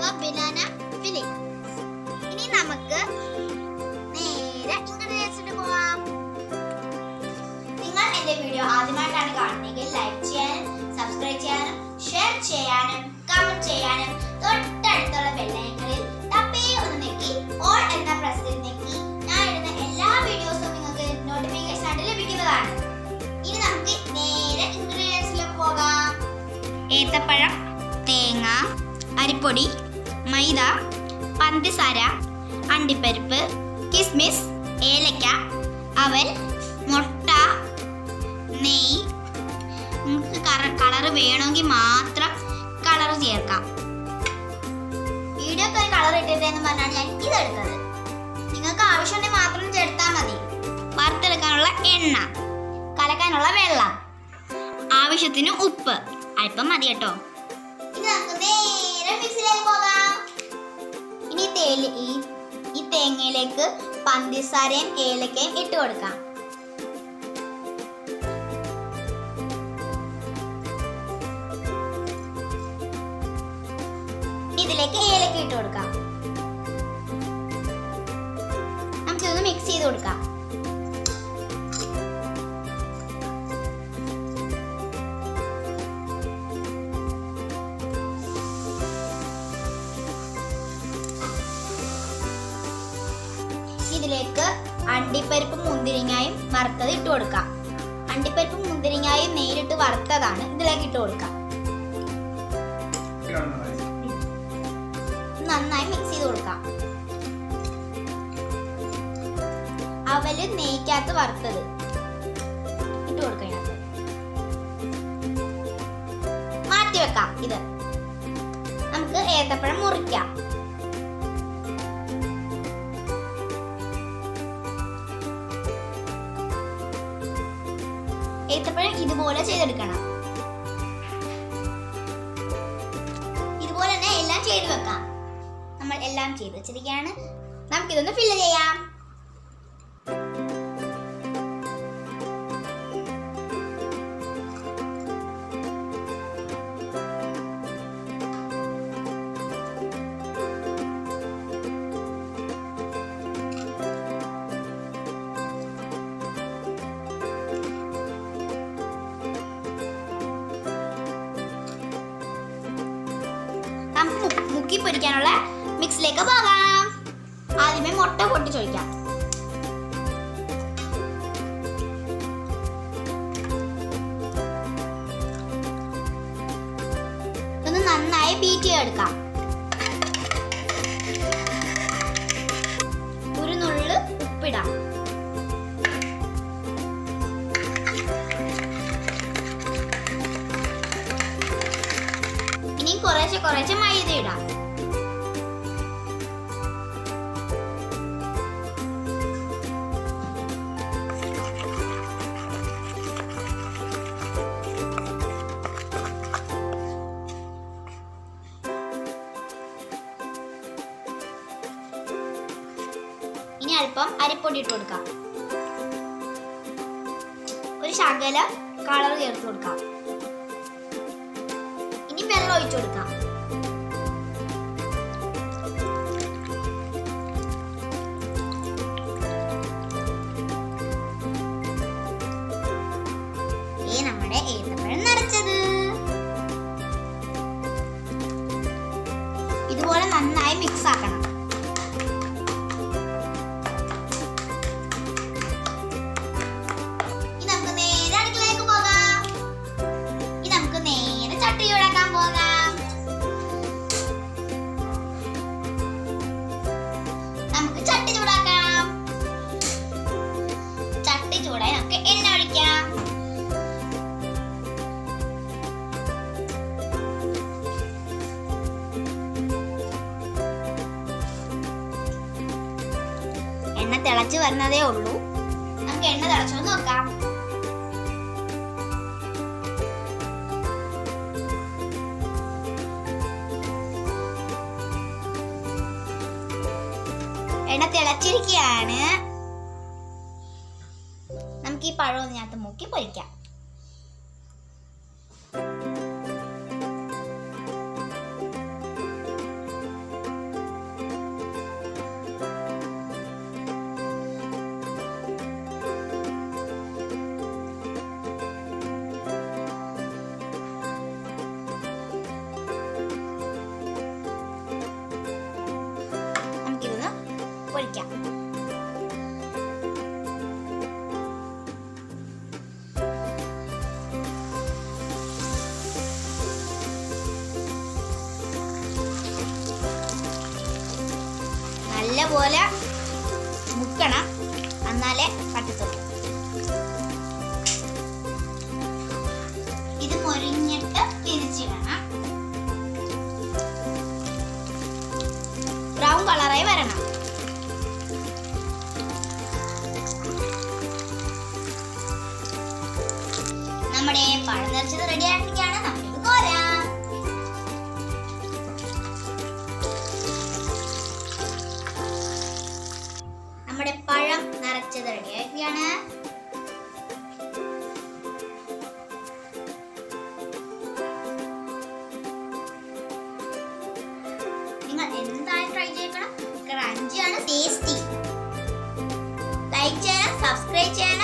അഥവാ banana filling ഇനി നമുക്ക് നേരെ ഇൻഗ്രീഡിയൻസിട്ട് പോവാം. നിങ്ങൾ എന്റെ വീഡിയോ ആദ്യമായിട്ടാണ് കാണുന്നതെങ്കിൽ ലൈക്ക് ചെയ്യാനും സബ്സ്ക്രൈബ് ചെയ്യാനും ഷെയർ ചെയ്യാനും കമന്റ് ചെയ്യാനും തൊട്ടടുത്തുള്ള ബെല്ലൈക്കണിൽ തപ്പേ ഒന്ന് നെക്കി ഓൾ എന്ന പ്രസിൽ നെക്കി ഞാൻ ഇടുന്ന എല്ലാ വീഡിയോസും നിങ്ങൾക്ക് നോട്ടിഫിക്കേഷൻ ആയിട്ട് ലഭിക്കുന്നതാണ്. ഇനി നമുക്ക് നേരെ ഇൻഗ്രീഡിയൻസിലേക്ക് പോകാം. ഏത്തപ്പഴം തേങ്ങ അരിപ്പൊടി മൈദ പഞ്ചസാര അണ്ടിപ്പരിപ്പ് കിസ്മിസ് ഏലക്ക അവൽ മുട്ട നെയ്യ്. നമുക്ക് കളർ വേണമെങ്കിൽ മാത്രം കളർ ചേർക്കാം. വീഡിയോക്ക് കളർ ഇട്ടതെന്ന് പറഞ്ഞാണ് ഞാൻ ഇതെടുത്തത്. നിങ്ങൾക്ക് ആവശ്യമുണ്ടെങ്കിൽ മാത്രം ചേർത്താൽ മതി. വറുത്തെടുക്കാനുള്ള എണ്ണ കലക്കാനുള്ള വെള്ളം ആവശ്യത്തിന് ഉപ്പ്. അല്പം മതി കേട്ടോ. ഇത് നേരെ മിക്സിലേക്ക് പോകാം. ഇനി തേയില ഈ ഈ തേങ്ങയിലേക്ക് പന്തിസാരയും ഏലക്കയും ഇട്ട് കൊടുക്കാം. ഇതിലേക്ക് ഏലക്ക ഇട്ട് കൊടുക്കാം. നമുക്കിതൊന്ന് മിക്സ് ചെയ്ത് കൊടുക്കാം. ഇതിലേക്ക് അണ്ടിപ്പരിപ്പും മുന്തിരിങ്ങായും വറുത്തത് ഇട്ട് കൊടുക്കാം. അണ്ടിപ്പരിപ്പും മുന്തിരിങ്ങായും നേരിട്ട് വറുത്തതാണ് ഇതിലേക്ക് ഇട്ട് കൊടുക്കാം. നന്നായി മിക്സ് ചെയ്ത് കൊടുക്കാം. അവൽ നെയ്ക്കകത്ത് വറുത്തത് ഇട്ട് കൊടുക്കാം. മാറ്റി വെക്കാം ഇത്. നമുക്ക് ഏത്തപ്പഴം മുറിക്കാം. ഏത്തപ്പഴം ഇതുപോലെ ചെയ്തെടുക്കണം. ഇതുപോലെ തന്നെ എല്ലാം ചെയ്ത് വെക്കാം. നമ്മൾ എല്ലാം ചെയ്ത് വെച്ചിരിക്കുകയാണ്. നമുക്കിതൊന്ന് ഫില്ല് ചെയ്യാം. നമുക്ക് മുക്കി പൊരിക്കാനുള്ള മിക്സിലേക്ക് പോകാം. ആദ്യമേ മുട്ട പൊട്ടിച്ചൊഴിക്കാം ഒന്ന് നന്നായി ബീറ്റ് ചെയ്തെടുക്കാം. ഒരു നുള്ളു ഉപ്പിടാം. കുറേശ്ശെ കുറേശ്ശെ മൈദ ഇടാം. ഇനി അല്പം അരിപ്പൊടി ഇട്ട് കൊടുക്കാം. ഒരു ശകല കളർ ചേർത്ത് കൊടുക്കാം. ഇനി വെള്ളം ഒഴിച്ചു കൊടുക്കാം നമ്മുടെ ഏത്തപ്പഴം നിറച്ചത് ഇതുപോലെ നന്നായി മിക്സ് ആക്കണം. എണ്ണ തിളച്ച് വരുന്നതേ ഉള്ളൂ. നമുക്ക് എണ്ണ തിളച്ചു നോക്കാം. എണ്ണ തിളച്ചിരിക്കുകയാണ്. നമുക്ക് ഈ പഴം ഒന്ന് ഞാൻ മുക്കി പൊരിക്കാം. പൊരിക്കാം നല്ലപോലെ മുക്കണം. എന്നാലേ പറ്റത്തുള്ളൂ. ഇത് മൊരിഞ്ഞിട്ട് പിരിച്ചിടണം ബ്രൗൺ കളറായി വരണം. അമ്മേ പഴം നിറച്ചത് റെഡി ആയിരിക്കാണ് നമുക്ക് നമ്മുടെ പഴം നിറച്ചത് റെഡി ആയിരിക്കാണ് നിങ്ങൾ എന്തായാലും ട്രൈ ചെയ്യണം. ക്രഞ്ചിയാണ് ടേസ്റ്റി ലൈക്ക് ചെയ്യാൻ സബ്സ്ക്രൈബ് ചെയ്യാൻ